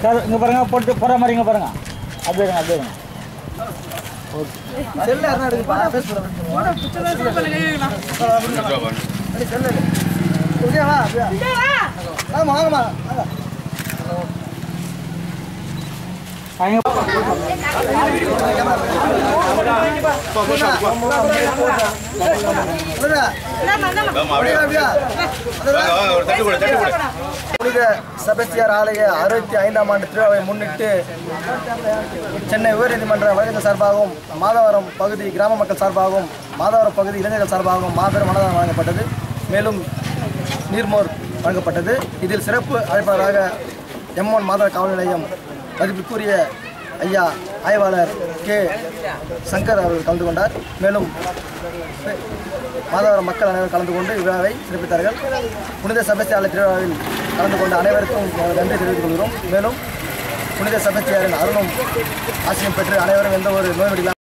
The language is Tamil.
சார் இங்கே பாருங்க போட்டு போகிற மாதிரி இங்கே பாருங்க அப்படியே இருங்க அப்படியே இருங்க வாங்கம்மா புனித செபஸ்தியார் ஆலய அறுபத்தி ஐந்தாம் ஆண்டு திருவிழாவை முன்னிட்டு சென்னை உயர்நீதிமன்ற வழக்கறிஞர் சார்பாகவும் மாதவரம் பகுதி கிராம மக்கள் சார்பாகவும் மாதவரம் பகுதி இளைஞர்கள் சார்பாகவும் மாபெரும் மனதாரம் வழங்கப்பட்டது மேலும் நீர்மோர் வழங்கப்பட்டது இதில் சிறப்பு அழைப்பாளராக எம்ஒன் மாதவ காவல் நிலையம் மதிப்புக்குரிய ஐயா ஆய்வாளர் கே. சங்கர் அவர்கள் கலந்து கொண்டார். மேலும் மாதவரம் மக்கள் அனைவரும் கலந்து கொண்டு விழாவை சிறப்பித்தார்கள். புனித சபஸ்தியாளர் திருவிழாவில் கலந்து கொண்ட அனைவருக்கும் நன்றி தெரிவித்துக் கொள்கிறோம். மேலும் புனித சபஸ்தியாரின் அருளும் ஆசிரியம் பெற்று அனைவரும் எந்த ஒரு நோய்